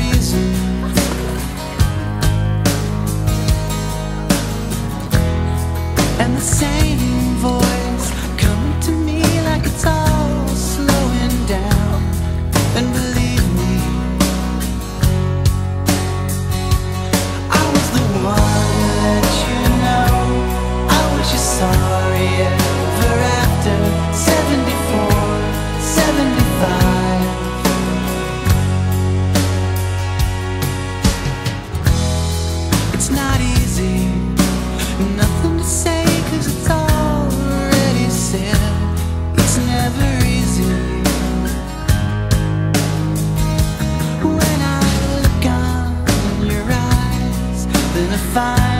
reason. And the same it's not easy. Nothing to it's already said. It's never easy. When I look your eyes, then I find.